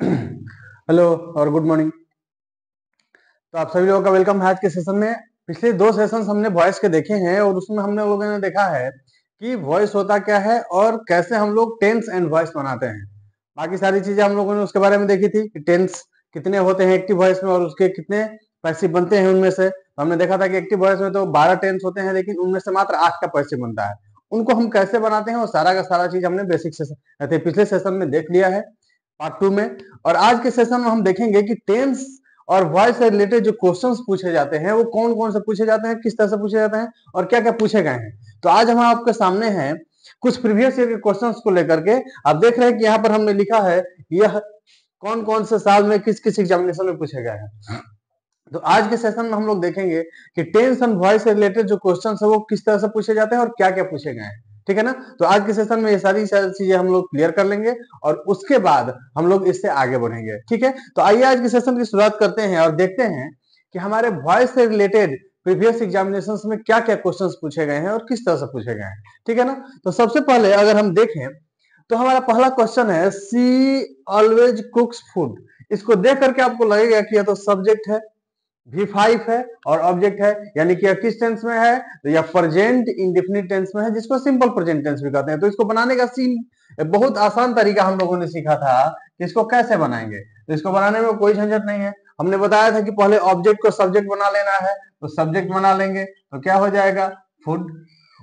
Hello और good morning. तो आप सभी लोगों का वेलकम है आज के सेशन में। पिछले दो सेशन हमने वॉइस के देखे हैं और उसमें हमने लोगों ने देखा है कि वॉइस होता क्या है और कैसे हम लोग टेंस एंड वॉइस बनाते हैं। बाकी सारी चीज़ें हम लोगों ने उसके बारे में देखी थी कि टेंस कितने होते हैं एक्टिव वॉइस में और उसके कितने पैसे बनते हैं उनमें से। तो हमने देखा था कि एक्टिव वॉइस में तो बारह टेंस होते हैं लेकिन उनमें से मात्र आठ का पैसे बनता है। उनको हम कैसे बनाते हैं वो सारा का सारा चीज़ हमने बेसिक सेशन पिछले सेशन में देख लिया है। पार्ट टू में। और आज के सेशन में हम देखेंगे कि टेंस और वॉइस से रिलेटेड जो क्वेश्चंस पूछे जाते हैं, वो कौन कौन से पूछे जाते हैं, किस तरह से पूछे जाते हैं और क्या क्या पूछे गए हैं। तो आज हम आपके सामने हैं कुछ प्रीवियस ईयर के क्वेश्चंस को लेकर के। आप देख रहे हैं कि यहाँ पर हमने लिखा है, यह कौन कौन से साल में किस किस एग्जामिनेशन में पूछे गए हैं। तो आज के सेशन में हम लोग देखेंगे कि टेंस एंड वॉइस से रिलेटेड जो क्वेश्चन है, वो किस तरह से पूछे जाते हैं और क्या क्या पूछे गए हैं। ठीक है ना? तो आज के सेशन में ये सारी चीज़ें हम लोग क्लियर कर लेंगे और उसके बाद हम लोग इससे आगे बढ़ेंगे, ठीक है? तो आइए आज के सेशन की शुरुआत करते हैं और देखते हैं कि हमारे वॉइस से रिलेटेड प्रीवियस एग्जामिनेशन में क्या क्या क्वेश्चन पूछे गए हैं और किस तरह से पूछे गए हैं, ठीक है ना? तो सबसे पहले अगर हम देखें तो हमारा पहला क्वेश्चन है सी ऑलवेज कुक्स फ़ूड इसको देख करके आपको लगेगा कि यह तो सब्जेक्ट है। वी फाइव है और ऑब्जेक्ट है, यानी कि यह किस टेंस में है? तो यह प्रेजेंट इंडिफिनिट टेंस में है, जिसको सिंपल प्रेजेंट टेंस भी कहते हैं। तो इसको बनाने का सीन बहुत आसान तरीका हम लोगों ने सीखा था कि इसको कैसे बनाएँगे। तो इसको बनाने में कोई झंझट नहीं है। हमने बताया था कि पहले ऑब्जेक्ट को सब्जेक्ट बना लेना है तो सब्जेक्ट बना लेंगे तो क्या हो जाएगा? फ़ूड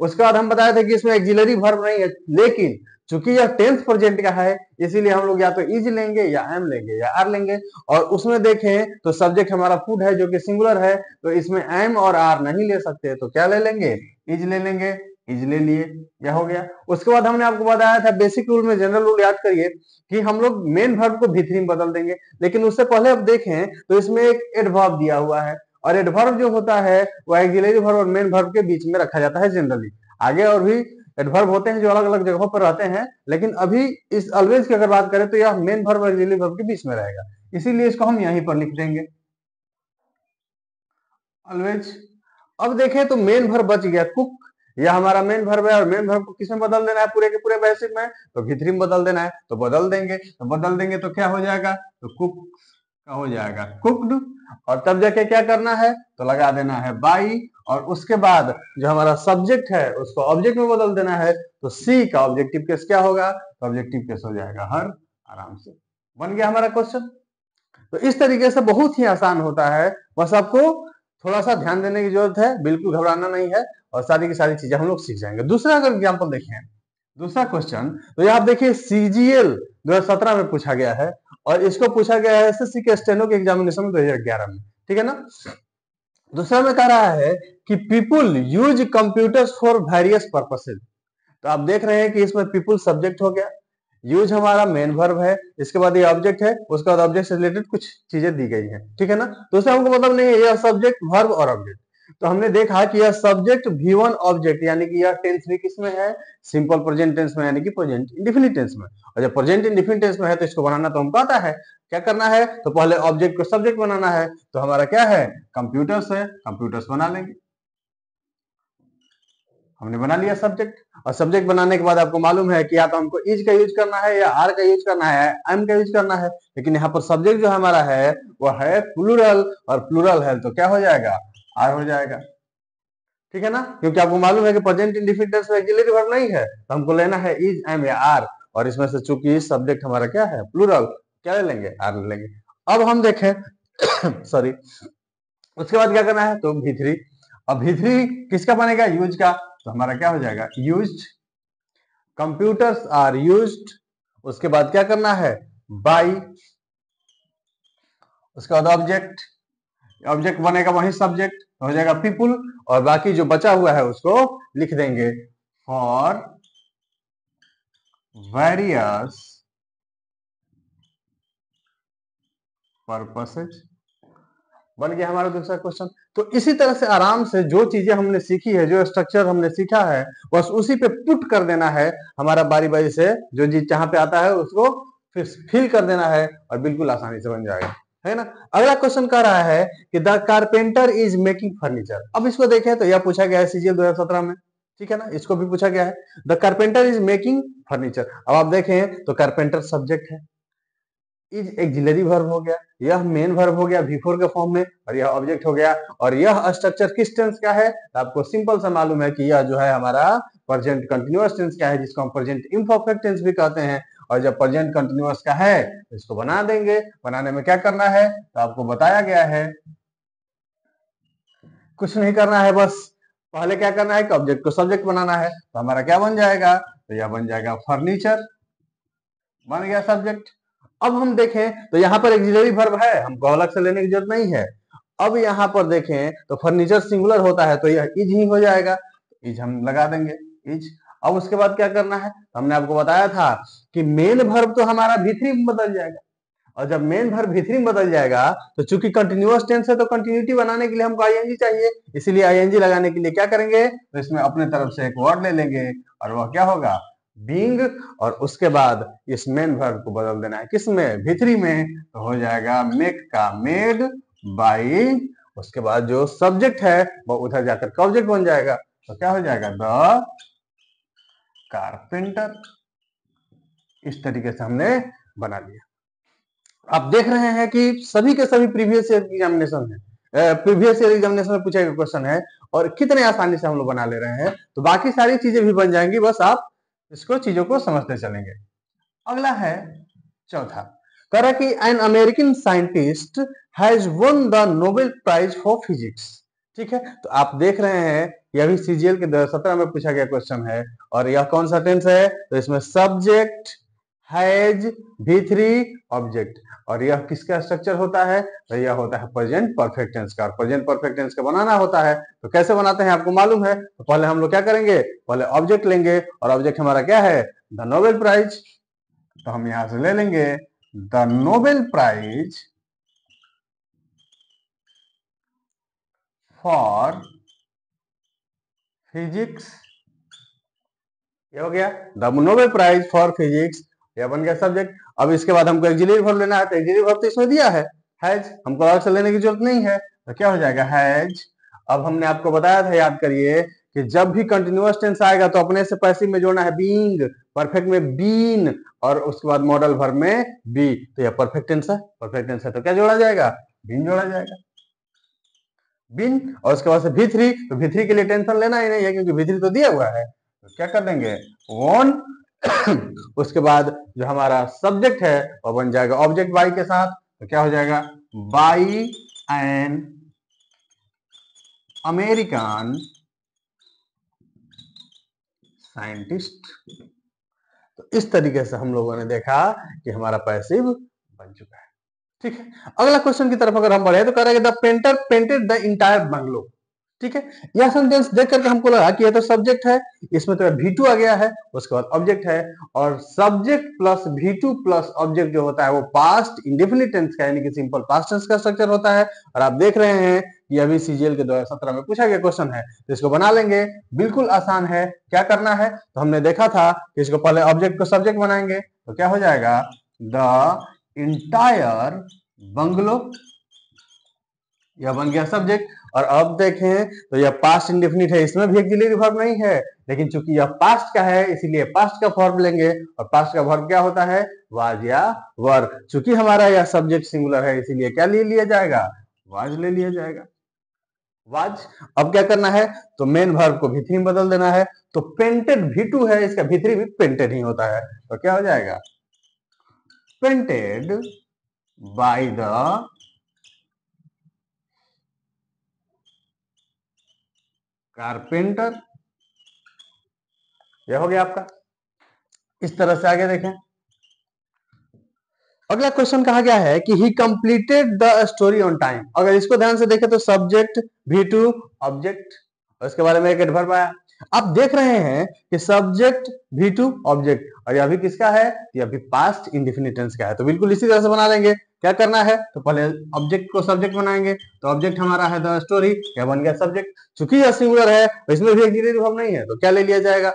उसके बाद हम बताया था कि इसमें एक्जिलरी वर्ब नहीं है। लेकिन चूँकि यह टेंथ प्रेजेंट का है, इसीलिए हम लोग या तो इज़ लेंगे या एम लेंगे या आर लेंगे। और उसमें देखें तो सब्जेक्ट हमारा फ़ूड है जो कि सिंगुलर है तो इसमें एम और आर नहीं ले सकते तो क्या ले लेंगे? इज़ ले लेंगे इज़ ले लिए क्या हो गया। उसके बाद हमने आपको बताया था बेसिक रूल में जनरल रूल याद करिए कि हम लोग मेन वर्ब को भीतरी में बदल देंगे। लेकिन उससे पहले आप देखें तो इसमें एक एडवर्ब दिया हुआ है। और एडवर्ब जो होता है, वो एक्सिलरी वर्ब और मेन वर्ब के बीच में रखा जाता है जनरली आगे और भी एडवर्ब होते हैं जो अलग अलग जगहों पर रहते हैं, लेकिन अभी इस ऑलवेज की अगर बात करें तो यह मेन वर्ब और एक्सिलरी वर्ब के बीच में रहेगा। इसीलिए इसको हम यहीं पर लिख देंगे। अलवेज अब देखें तो मेन वर्ब बच गया कुक। यह हमारा मेन भर्व है और मेन भर्व को किसमें बदल देना है? पूरे के पूरे बेसिक में। तो भित्री में बदल देना है तो बदल देंगे। तो बदल देंगे तो क्या हो जाएगा? तो कुक का हो जाएगा। कुकड। और तब जाके क्या करना है? तो लगा देना है बाई, और उसके बाद जो हमारा सब्जेक्ट है, उसको ऑब्जेक्ट में बदल देना है तो सी का ऑब्जेक्टिव केस क्या होगा? तो ऑब्जेक्टिव केस हो जाएगा हर आराम से। बन गया हमारा क्वेश्चन तो इस तरीके से बहुत ही आसान होता है। बस आपको थोड़ा सा ध्यान देने की ज़रूरत है, बिल्कुल घबराना नहीं है, और सारी की सारी चीज़ें हम लोग सीख जाएँगे। दूसरा अगर एग्ज़ाम्पल देखें, दूसरा क्वेश्चन तो यहाँ देखिए सीजीएल 2017 में पूछा गया है और इसको पूछा गया है एसएससी के स्टेनो के एग्जामिनेशन में 2011 में। ठीक है ना? दूसरा में कह रहा है कि people use computers for various purposes तो आप देख रहे हैं कि इसमें पीपुल सब्जेक्ट हो गया। यूज़ हमारा मेन वर्ब है, इसके बाद ये ऑब्जेक्ट है, उसके बाद ऑब्जेक्ट से रिलेटेड कुछ चीज़ें दी गई है। ठीक है ना? उससे हमको मतलब नहीं है यह सब्जेक्ट वर्ब और ऑब्जेक्ट तो हमने देखा कि यह सब्जेक्ट भी वन ऑब्जेक्ट यानी कि यह टेंस भी किसमें है? सिंपल प्रेजेंट टेंस में, यानी कि प्रेजेंट इंडिफिनिट टेंस में। और जब प्रेजेंट इंडिफिनिट टेंस में है तो इसको बनाना तो हमको आता है। क्या करना है? तो पहले ऑब्जेक्ट को सब्जेक्ट बनाना है। तो हमारा क्या है? कंप्यूटर्स है। कंप्यूटर्स बना लेंगे। हमने बना लिया सब्जेक्ट और सब्जेक्ट बनाने के बाद आपको मालूम है कि या तो हमको इज़ का यूज़ करना है या आर का यूज़ करना है एम का यूज़ करना है। लेकिन यहाँ पर सब्जेक्ट जो हमारा है, वो है प्लूरल और प्लूरल है तो क्या हो जाएगा? आर हो जाएगा। ठीक है ना? क्योंकि आपको मालूम है कि प्रेजेंट इंडिफिनिट में एक्सिलरी वर्ब नहीं है। तो हमको लेना है इज़ एम या आर और इसमें से चूँकि सब्जेक्ट हमारा क्या है? प्लूरल क्या ले लेंगे? आर ले लेंगे। अब हम देखें। सॉरी उसके बाद क्या करना है? तो भी अब भी किसका बनेगा? यूज़ का। तो हमारा क्या हो जाएगा? यूज़ कंप्यूटर्स आर यूज़ उसके बाद क्या करना है? बाई उसके बाद ऑब्जेक्ट ऑब्जेक्ट बनेगा वही सब्जेक्ट हो जाएगा पीपुल और बाकी जो बचा हुआ है उसको लिख देंगे। फॉर वेरियस पर्पसेज बन गया हमारा दूसरा क्वेश्चन तो इसी तरह से आराम से जो चीज़ें हमने सीखी है, जो स्ट्रक्चर हमने सीखा है, बस उसी पे पुट कर देना है हमारा बारी बारी से। जो चीज़ जहाँ पे आता है उसको फिर फिल कर देना है और बिल्कुल आसानी से बन जाएगा। है ना? अगला क्वेश्चन कह रहा है कि the carpenter is making furniture अब इसको देखें तो यह पूछा गया है सीजीएल 2017 में। ठीक है ना? इसको भी पूछा गया है। The carpenter is making furniture अब आप देखें तो कारपेंटर सब्जेक्ट है। इज़ एक्जिलरी वर्ब हो गया, यह मेन वर्ब हो गया V4 के फॉर्म में और यह ऑब्जेक्ट हो गया। और यह स्ट्रक्चर किस टेंस का है? तो आपको सिंपल सा मालूम है कि यह जो है हमारा प्रेजेंट कंटिन्यूअस टेंस का है, जिसको हम प्रेजेंट इम्परफेक्ट टेंस भी कहते हैं। और जब प्रेजेंट कंटिन्यूअस का है तो इसको बना देंगे। बनाने में क्या करना है? तो आपको बताया गया है। कुछ नहीं करना है बस। पहले क्या करना है कि ऑब्जेक्ट को सब्जेक्ट बनाना है। तो हमारा क्या बन जाएगा? तो यह बन जाएगा फर्नीचर बन गया सब्जेक्ट अब हम देखें तो यहाँ पर एक्सिलरी वर्ब है। हमको अलग से लेने की ज़रूरत नहीं है। अब यहाँ पर देखें तो फर्नीचर सिंगुलर होता है तो यह इज़ ही हो जाएगा। इज़ हम लगा देंगे। इज़ अब उसके बाद क्या करना है? हमने आपको बताया था कि मेन वर्ब तो हमारा भीतरी बदल जाएगा। और जब मेन वर्ब भीतरी बदल जाएगा तो चूँकि कंटिन्यूअस टेंस है तो कंटिन्यूटी बनाने के लिए हमको आईएनजी चाहिए। इसीलिए आईएनजी लगाने के लिए क्या करेंगे? तो इसमें अपने तरफ़ से एक वर्ड ले लेंगे और वह क्या होगा? बींग और उसके बाद इस मेन वर्ब को बदल देना है। किसमें भीतरी में। तो हो जाएगा मेक का मेड बाई उसके बाद जो सब्जेक्ट है वो उधर जाकर ऑब्जेक्ट बन जाएगा। तो क्या हो जाएगा? The carpenter. इस तरीके से हमने बना लिया। आप देख रहे हैं कि सभी के सभी प्रीवियस ईयर एग्जामिनेशन है। प्रीवियस ईयर एग्जामिनेशन में पूछा गया क्वेश्चन है और कितने आसानी से हम लोग बना ले रहे हैं। तो बाकी सारी चीज़ें भी बन जाएँगी, बस आप इसको, चीज़ों को समझते चलेंगे। अगला है, चौथा। कह रहा कि an American scientist has won the Nobel prize for physics ठीक है? तो आप देख रहे हैं यह भी सीजीएल के सत्रह में पूछा गया क्वेश्चन है। और यह कौन सा टेंस है? तो इसमें subject has V three object और यह किसका स्ट्रक्चर होता है? तो यह होता है प्रेजेंट परफेक्ट टेंस का। प्रेजेंट परफेक्ट टेंस का बनाना होता है। तो कैसे बनाते हैं आपको मालूम है? तो पहले हम लोग क्या करेंगे? पहले ऑब्जेक्ट लेंगे। और ऑब्जेक्ट हमारा क्या है? द नोबेल प्राइज तो हम यहाँ से ले लेंगे। The Nobel prize for physics, ये हो गया। The Nobel prize for physics, यह बन गया सब्जेक्ट। अब इसके बाद हमको एक्जिलरी वर्ब लेना है तो एक्जिलरी वर्ब तो इसमें दिया है। हैज़ हमको अलग से लेने की ज़रूरत नहीं है तो क्या हो जाएगा? हैज़ अब हमने आपको बताया था, याद करिए, कि जब भी कंटिन्यूअस टेंस आएगा तो अपने से पैसिव में जोड़ना है बीइंग परफेक्ट में बीन और उसके बाद मॉडल भर में बी तो यह परफेक्ट टेंस है परफेक्ट टेंस है तो क्या जोड़ा जाएगा? बीन जोड़ा जाएगा। बिन और उसके बाद से भी थ्री तो भी थ्री के लिए टेंशन लेना ही नहीं है, क्योंकि भी थ्री तो दिया हुआ है। तो क्या कर देंगे? वन उसके बाद जो हमारा सब्जेक्ट है वो बन जाएगा ऑब्जेक्ट बाई के साथ तो क्या हो जाएगा? बाई एन अमेरिकन साइंटिस्ट तो इस तरीके से हम लोगों ने देखा कि हमारा पैसिव बन चुका है। ठीक है? अगला क्वेश्चन की तरफ़ अगर हम बढ़े तो कह रहे हैं the painter painted the entire bungalow ठीक है? यह सेंटेंस देख करके हमको लगा कि यह तो सब्जेक्ट है, इसमें तो भी टू आ गया है, उसके बाद ऑब्जेक्ट है, और subject plus V two plus object जो होता है, वो पास्ट इंडेफिनिट टेंस का, यानी कि सिंपल पास्ट टेंस का स्ट्रक्चर होता है। और आप देख रहे हैं कि अभी सीजीएल के दो सत्रह में पूछा गया क्वेश्चन है तो इसको बना लेंगे। बिल्कुल आसान है। क्या करना है? तो हमने देखा था कि इसको पहले ऑब्जेक्ट को सब्जेक्ट बनाएँगे तो क्या हो जाएगा? द इंटायर बंगलो यह बन गया सब्जेक्ट और अब देखें तो यह पास्ट इंडेफिनिट है, इसमें भी एक्सिलरी वर्ब नहीं है, लेकिन चूँकि यह पास्ट का है, इसीलिए पास्ट का फॉर्म लेंगे, और पास्ट का वर्ब क्या होता है? वाज या वर चूँकि हमारा यह सब्जेक्ट सिंगुलर है, इसीलिए क्या ले लिया जाएगा? वाज ले लिया जाएगा। वाज अब क्या करना है? तो मेन वर्ब को भीतरी में बदल देना है तो पेंटेड भी टू है, इसका भीतरी भी पेंटेड ही होता है तो क्या हो जाएगा? पेंटेड बाय द कारपेंटर यह हो गया आपका। इस तरह से आगे देखें। अगला क्वेश्चन कहा गया है कि he completed the story on time अगर इसको ध्यान से देखें तो सब्जेक्ट भी टू ऑब्जेक्ट उसके बारे में एक एडवर्ब आया। आप देख रहे हैं कि सब्जेक्ट भी टू ऑब्जेक्ट और यह भी किसका है? यह भी पास्ट इंडिफिनिटेंस का है। तो बिल्कुल इसी तरह से बना लेंगे क्या करना है? तो पहले ऑब्जेक्ट को सब्जेक्ट बनाएँगे। तो ऑब्जेक्ट हमारा है द स्टोरी क्या बन गया सब्जेक्ट चूँकि यह सिंगुलर है तो इसमें भी एक वर्ब नहीं है तो क्या ले लिया जाएगा?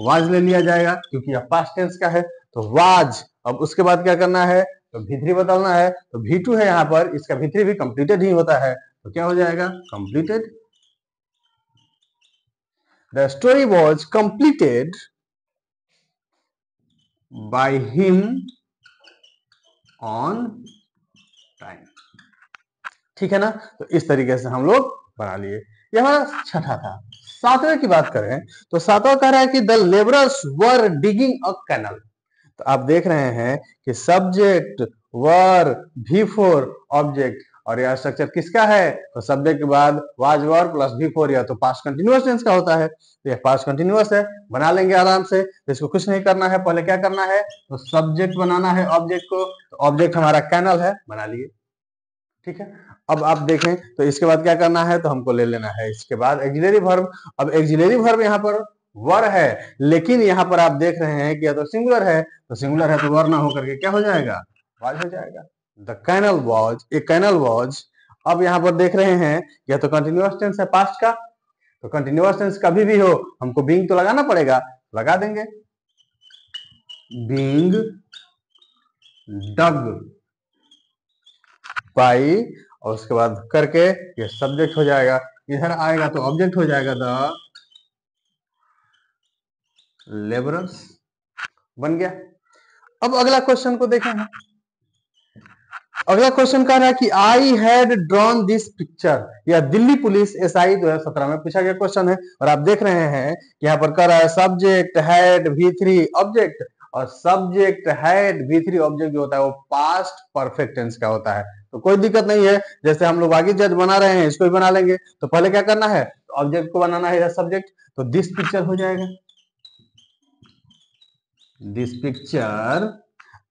वाज ले लिया जाएगा, क्योंकि यह पास्ट टेंस का है। तो वाज अब उसके बाद क्या करना है? तो भीतरी बदलना है। तो भी है यहाँ पर, इसका भीतरी भी कंप्लीटेड ही होता है। तो क्या हो जाएगा? Completed the story was completed by him on time ठीक है ना? तो इस तरीके से हम लोग बना लिए। ये हमारा छठा था। सातवें की बात करें तो सातवां कह रहा है कि the labourers were digging a canal तो आप देख रहे हैं कि सब्जेक्ट वर भी फोर ऑब्जेक्ट और यह स्ट्रक्चर किसका है? तो सब्जेक्ट के बाद was were plus V four या तो पास्ट कंटिन्यूस टेंस का होता है। तो यह पास्ट कंटिन्यूस है, बना लेंगे आराम से। तो इसको कुछ नहीं करना है, पहले क्या करना है? तो सब्जेक्ट बनाना है ऑब्जेक्ट को। तो ऑब्जेक्ट हमारा कैनल है, बना लिए। ठीक है? अब आप देखें तो इसके बाद क्या करना है? तो हमको ले लेना है। इसके बाद एक्जिलरी वर्ब अब एक्जिलरी वर्ब यहाँ पर वर है। लेकिन यहाँ पर आप देख रहे हैं कि या तो सिंगुलर है। तो सिंगुलर है तो वर ना होकर के क्या हो जाएगा? वाज हो जाएगा। The canal was a canal was अब यहाँ पर देख रहे हैं या तो कंटिन्यूस टेंस है पास्ट का तो कंटिन्यूस टेंस कभी भी हो, हमको बींग तो लगाना पड़ेगा, लगा देंगे। बींग डग बाई और उसके बाद करके ये सब्जेक्ट हो जाएगा, इधर आएगा तो ऑब्जेक्ट हो जाएगा द लेबरर्स बन गया। अब अगला क्वेश्चन को देखें। हम अगला क्वेश्चन कह रहा है कि I had drawn this picture या दिल्ली पुलिस एस आई दो हज़ार सत्रह में पूछा गया क्वेश्चन है और आप देख रहे हैं कि यहाँ पर कह रहा है subject had V three object और subject had V three object जो होता है वो पास्ट परफेक्ट टेंस का होता है। तो कोई दिक्कत नहीं है। जैसे हम लोग आगे जज बना रहे हैं, इसको भी बना लेंगे। तो पहले क्या करना है? ऑब्जेक्ट को बनाना है या सब्जेक्ट तो दिस पिक्चर हो जाएगा। दिस पिक्चर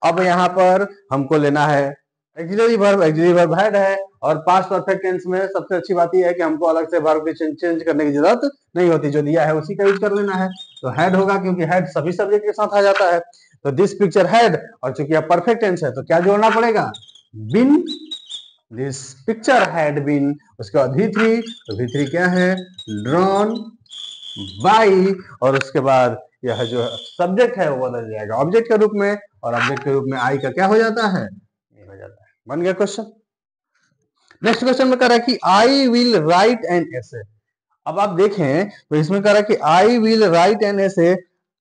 अब यहाँ पर हमको लेना है auxiliary verb auxiliary verb had है। और पास्ट परफेक्ट टेंस में सबसे अच्छी बात यह है कि हमको अलग से वर्ब चेंज करने की ज़रूरत नहीं होती। जो दिया है उसी का यूज़ कर लेना है। तो हेड होगा क्योंकि हेड सभी सब्जेक्ट के साथ आ जाता है। तो दिस पिक्चर हेड और चूँकि अब परफेक्ट टेंस है तो क्या जोड़ना पड़ेगा? Been this picture had been उसके बाद भी थ्री तो भी थ्री क्या है? ड्रॉन बाई और उसके बाद यह जो सब्जेक्ट है, वो बदल जाएगा। ऑब्जेक्ट के रूप में और ऑब्जेक्ट के रूप में आई का क्या हो जाता है? बन गया क्वेश्चन नेक्स्ट क्वेश्चन में कह रहा है कि I will write an essay अब आप देखें तो इसमें कह रहा है कि I will write an essay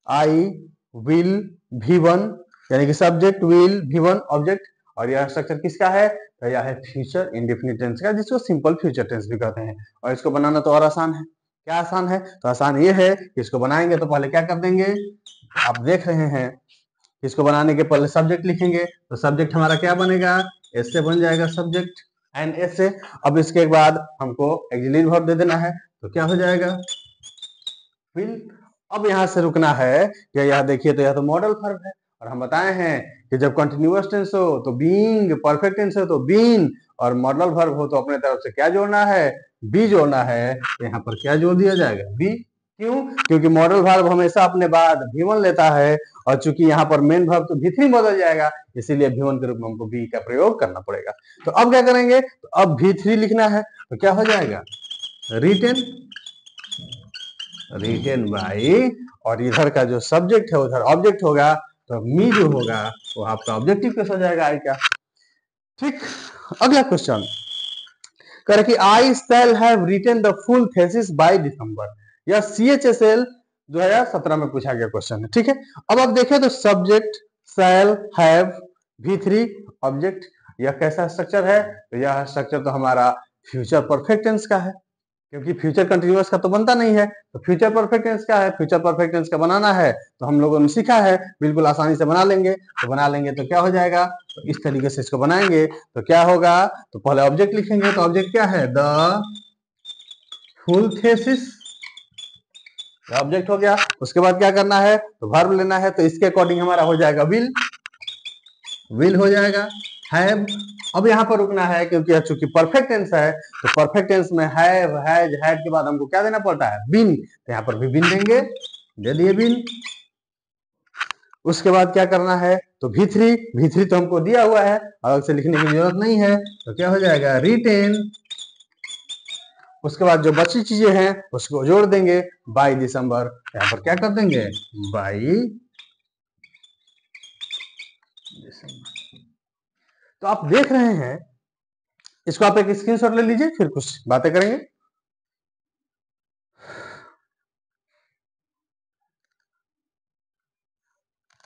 I will V one यानी कि subject will V one object और यह स्ट्रक्चर किसका है? तो यह है फ्यूचर इंडिफिनिट टेंस का, जिसको सिंपल फ्यूचर टेंस भी कहते हैं। और इसको बनाना तो और आसान है। क्या आसान है? तो आसान ये है कि इसको बनाएँगे तो पहले क्या कर देंगे? आप देख रहे हैं इसको बनाने के पहले सब्जेक्ट लिखेंगे। तो सब्जेक्ट हमारा क्या बनेगा? एस से बन जाएगा सब्जेक्ट एंड एस से अब इसके बाद हमको एक्सिलरी वर्ब दे देना है तो क्या हो जाएगा? विल अब यहाँ से रुकना है कि यह देखिए तो यह तो मॉडल फर्ब है, और हम बताए हैं कि जब कंटिन्यूअस टेंस हो तो बीइंग परफेक्ट टेंस हो तो बीन और मॉडल वर्ब हो तो अपने तरफ़ से क्या जोड़ना है? बी जोड़ना है, यहाँ पर क्या जोड़ दिया जाएगा? बी क्यों? क्योंकि मॉडल वर्ब हमेशा अपने बाद भी लेता है और चूँकि यहाँ पर मेन वर्ब तो भी बदल जाएगा, इसीलिए भी के रूप में हमको बी का प्रयोग करना पड़ेगा। तो अब क्या करेंगे? तो अब भी लिखना है तो क्या हो जाएगा? रिटेन रिटेन बाई और इधर का जो सब्जेक्ट है, उधर ऑब्जेक्ट होगा तो मी जो होगा, वो आपका ऑब्जेक्टिव केस हो जाएगा आई का। ठीक, अगला क्वेश्चन करे कि I still the full thesis by December या सी एच एस एल दो हज़ार सत्रह में पूछा गया क्वेश्चन है, ठीक है? अब आप देखें तो subject shall have V three object यह कैसा स्ट्रक्चर है? तो यह स्ट्रक्चर तो हमारा फ्यूचर परफेक्ट टेंस का है, क्योंकि फ्यूचर कंटिन्यूस का तो बनता नहीं है। तो फ्यूचर परफेक्ट टेंस क्या है? फ्यूचर परफेक्ट टेंस का बनाना है तो हम लोगों ने सीखा है, बिल्कुल आसानी से बना लेंगे। तो बना लेंगे तो क्या हो जाएगा? तो इस तरीके से इसको बनाएँगे। तो क्या होगा? तो पहले ऑब्जेक्ट लिखेंगे तो ऑब्जेक्ट क्या है? द फुल थेसिस ऑब्जेक्ट हो गया? उसके बाद क्या करना है? तो वर्ब लेना है तो इसके अकॉर्डिंग हमारा हो जाएगा विल विल हो जाएगा। हैव अब यहाँ पर रुकना है, क्योंकि चूँकि परफेक्ट टेंस है तो परफेक्ट टेंस में हैव हैज़ हैड के बाद हमको क्या देना पड़ता है? बिन तो यहाँ पर भी बिन देंगे। दे दिए बिन उसके बाद क्या करना है? तो भी थ्री भी थ्री तो हमको दिया हुआ है अलग से लिखने की ज़रूरत नहीं है तो क्या हो जाएगा? रिटेन उसके बाद जो बची चीज़ें हैं, उसको जोड़ देंगे। बाई दिसंबर, यहाँ पर क्या कर देंगे? बाई तो आप देख रहे हैं, इसको आप एक स्क्रीनशॉट ले लीजिए, फिर कुछ बातें करेंगे।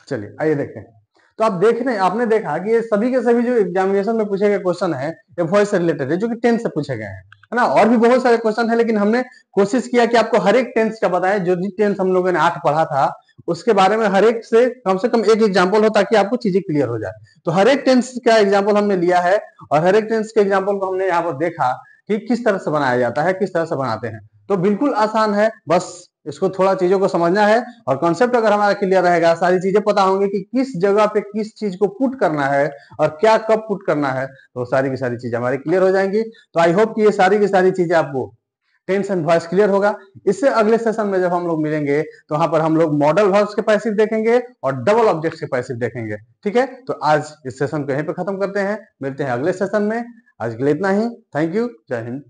चलिए, आइए देखें। तो आप देख रहे हैं, आपने देखा कि ये सभी के सभी जो एग्जामिनेशन में पूछे गए क्वेश्चन है, ये वॉइस से रिलेटेड है, जो कि टेंथ से पूछे गए हैं। है ना? और भी बहुत सारे क्वेश्चन है, लेकिन हमने कोशिश किया कि आपको हर एक टेंस का बताएँ। जो जिस टेंस हम लोगों ने आठ पढ़ा था, उसके बारे में हर एक से कम से कम एक एग्ज़ाम्पल हो ताकि आपको चीज़ें क्लियर हो जाए। तो हर एक टेंस का एग्ज़ाम्पल हमने लिया है, और हर एक टेंस के एग्ज़ाम्पल को हमने यहाँ पर देखा कि किस तरह से बनाया जाता है, किस तरह से बनाते हैं। तो बिल्कुल आसान है, बस इसको थोड़ा चीज़ों को समझना है और कॉन्सेप्ट अगर हमारा क्लियर रहेगा, सारी चीज़ें पता होंगी कि किस जगह पे किस चीज़ को पुट करना है और क्या कब पुट करना है तो सारी की सारी चीज़ें हमारी क्लियर हो जाएँगी। तो आई होप कि ये सारी की सारी चीज़ें आपको टेंस एंड वॉइस क्लियर होगा। इससे अगले सेशन में जब हम लोग मिलेंगे तो वहाँ पर हम लोग मॉडल वर्ब्स के पैसिव देखेंगे और डबल ऑब्जेक्ट के पैसिव देखेंगे। ठीक है? तो आज इस सेशन को यहीं पे खत्म करते हैं। मिलते हैं अगले सेशन में। आज के लिए इतना ही। थैंक यू जय हिंद।